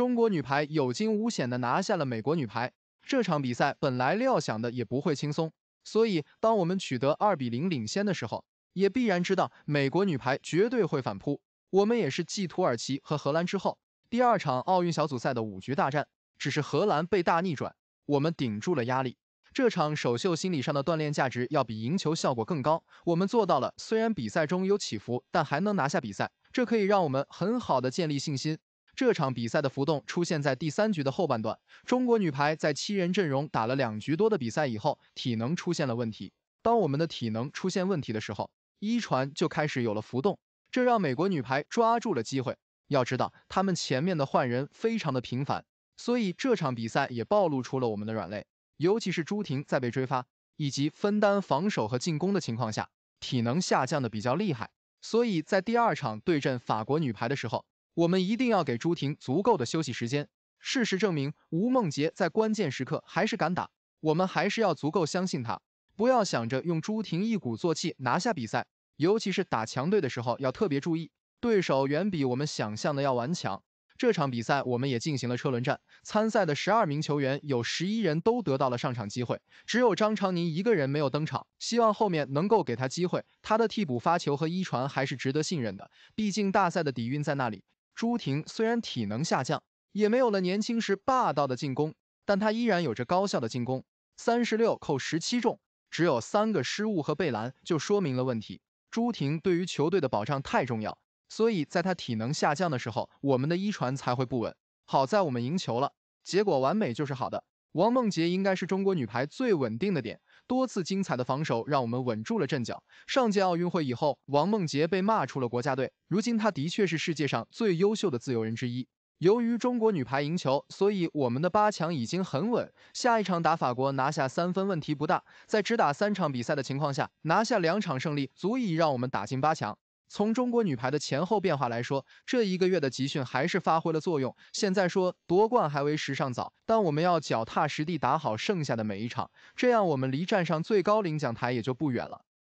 中国女排有惊无险地拿下了美国女排。这场比赛本来料想的也不会轻松，所以当我们取得二比零领先的时候，也必然知道美国女排绝对会反扑。我们也是继土耳其和荷兰之后，第二场奥运小组赛的五局大战，只是荷兰被大逆转，我们顶住了压力。这场首秀心理上的锻炼价值要比赢球效果更高，我们做到了。虽然比赛中有起伏，但还能拿下比赛，这可以让我们很好的建立信心。这场比赛的浮动出现在第三局的后半段，中国女排在七人阵容打了两局多的比赛以后，体能出现了问题。当我们的体能出现问题的时候，一传就开始有了浮动，这让美国女排抓住了机会。要知道，他们前面的换人非常的频繁，所以这场比赛也暴露出了我们的软肋。尤其是朱婷在被追发以及分担防守和进攻的情况下，体能下降的比较厉害。所以在第二场对阵法国女排的时候。我们一定要给朱婷足够的休息时间。事实证明，吴梦洁在关键时刻还是敢打，我们还是要足够相信她，不要想着用朱婷一鼓作气拿下比赛。尤其是打强队的时候，要特别注意，对手远比我们想象的要顽强。这场比赛我们也进行了车轮战，参赛的十二名球员有十一人都得到了上场机会，只有张常宁一个人没有登场。希望后面能够给他机会，他的替补发球和一传还是值得信任的，毕竟大赛的底蕴在那里。朱婷虽然体能下降，也没有了年轻时霸道的进攻，但她依然有着高效的进攻。三十六扣十七中，只有三个失误和被拦，就说明了问题。朱婷对于球队的保障太重要，所以在她体能下降的时候，我们的一传才会不稳。好在我们赢球了，结果完美就是好的。王梦洁应该是中国女排最稳定的点。多次精彩的防守让我们稳住了阵脚。上届奥运会以后，王梦洁被骂出了国家队。如今，她的确是世界上最优秀的自由人之一。由于中国女排赢球，所以我们的八强已经很稳。下一场打法国，拿下三分问题不大。在只打三场比赛的情况下，拿下两场胜利，足以让我们打进八强。从中国女排的前后变化来说，这一个月的集训还是发挥了作用。现在说夺冠还为时尚早，但我们要脚踏实地打好剩下的每一场，这样我们离站上最高领奖台也就不远了。